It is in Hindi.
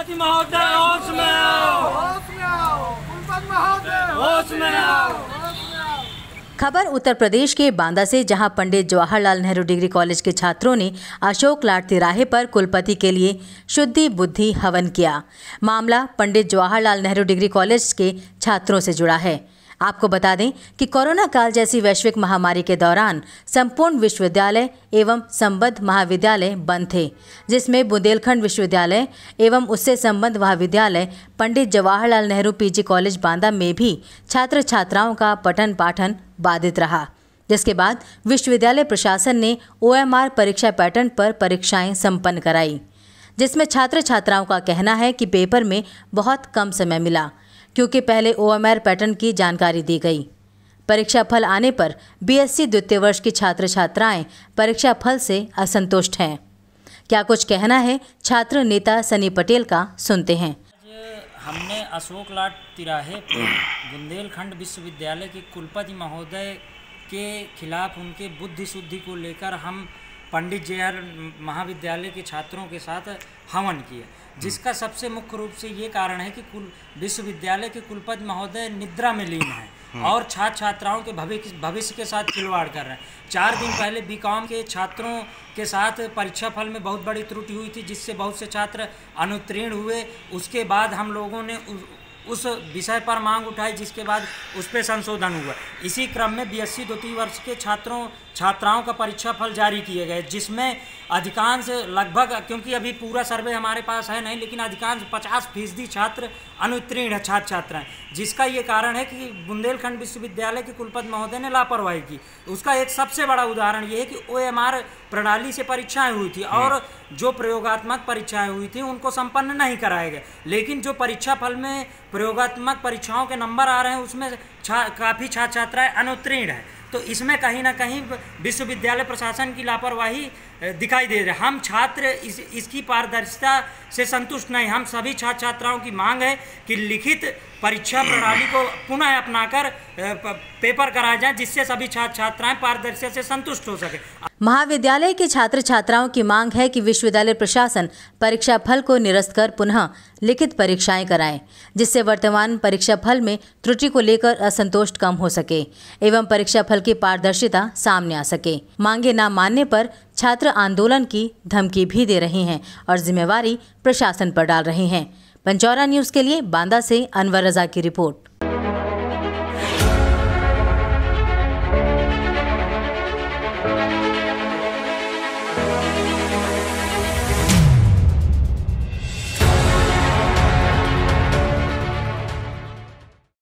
कुलपति महोदय, होश में आओ। खबर उत्तर प्रदेश के बांदा से, जहाँ पंडित जवाहरलाल नेहरू डिग्री कॉलेज के छात्रों ने अशोक लाट तिराहे पर कुलपति के लिए शुद्धि बुद्धि हवन किया। मामला पंडित जवाहरलाल नेहरू डिग्री कॉलेज के छात्रों से जुड़ा है। आपको बता दें कि कोरोना काल जैसी वैश्विक महामारी के दौरान संपूर्ण विश्वविद्यालय एवं संबद्ध महाविद्यालय बंद थे, जिसमें बुंदेलखंड विश्वविद्यालय एवं उससे संबद्ध महाविद्यालय पंडित जवाहरलाल नेहरू पीजी कॉलेज बांदा में भी छात्र छात्राओं का पठन पाठन बाधित रहा। जिसके बाद विश्वविद्यालय प्रशासन ने ओएमआर परीक्षा पैटर्न पर परीक्षाएँ संपन्न कराई, जिसमें छात्र छात्राओं का कहना है कि पेपर में बहुत कम समय मिला। क्योंकि पहले ओएमआर पैटर्न की जानकारी दी गई। परीक्षा फल आने पर बीएससी द्वितीय वर्ष की छात्र छात्राएँ परीक्षा फल से असंतुष्ट हैं। क्या कुछ कहना है? छात्र नेता सनी पटेल का सुनते हैं। हमने अशोक लाट तिराहे बुंदेलखंड विश्वविद्यालय के कुलपति महोदय के खिलाफ उनके बुद्धि शुद्धि को लेकर हम पंडित जयहर महाविद्यालय के छात्रों के साथ हवन किया, जिसका सबसे मुख्य रूप से ये कारण है कि कुल विश्वविद्यालय के कुलपति महोदय निद्रा में लीन हैं और छात्र छात्राओं के भविष्य भविष्य के साथ खिलवाड़ कर रहे हैं। चार दिन पहले बीकॉम के छात्रों के साथ परीक्षा फल में बहुत बड़ी त्रुटि हुई थी, जिससे बहुत से छात्र अनुत्तीर्ण हुए। उसके बाद हम लोगों ने उस विषय पर मांग उठाई, जिसके बाद उस पर संशोधन हुआ। इसी क्रम में बीएससी द्वितीय वर्ष के छात्रों, छात्राओं का परीक्षा फल जारी किए गए, जिसमें अधिकांश लगभग, क्योंकि अभी पूरा सर्वे हमारे पास है नहीं, लेकिन अधिकांश पचास फ़ीसदी छात्र अनुत्तीर्ण छात्र छात्राएँ जिसका ये कारण है कि बुंदेलखंड विश्वविद्यालय के कुलपति महोदय ने लापरवाही की। उसका एक सबसे बड़ा उदाहरण ये है कि ओएमआर प्रणाली से परीक्षाएँ हुई थी और जो प्रयोगात्मक परीक्षाएँ हुई थी, उनको संपन्न नहीं कराए गए। लेकिन जो परीक्षा फल में प्रयोगात्मक परीक्षाओं के नंबर आ रहे हैं उसमें छा, काफ़ी छात्र छात्राएँ अनुत्तीर्ण है। तो इसमें कहीं ना कहीं विश्वविद्यालय प्रशासन की लापरवाही दिखाई दे रही है। हम छात्र इस, इसकी पारदर्शिता से संतुष्ट नहीं। हम सभी छात्र छात्राओं की मांग है कि लिखित परीक्षा प्रणाली को पुनः अपनाकर पेपर कराया जाए, जिससे सभी छात्र छात्राएँ पारदर्शिता से संतुष्ट हो सके। महाविद्यालय के छात्र छात्राओं की मांग है कि विश्वविद्यालय प्रशासन परीक्षा फल को निरस्त कर पुनः लिखित परीक्षाएँ कराए, जिससे वर्तमान परीक्षा फल में त्रुटि को लेकर असंतोष कम हो सके। एवं परीक्षा फल की पारदर्शिता सामने आ सके। मांगे न मानने पर छात्र आंदोलन की धमकी भी दे रहे हैं और जिम्मेवारी प्रशासन पर डाल रहे हैं। पंचौरा न्यूज़ के लिए बांदा से अनवर रजा की रिपोर्ट।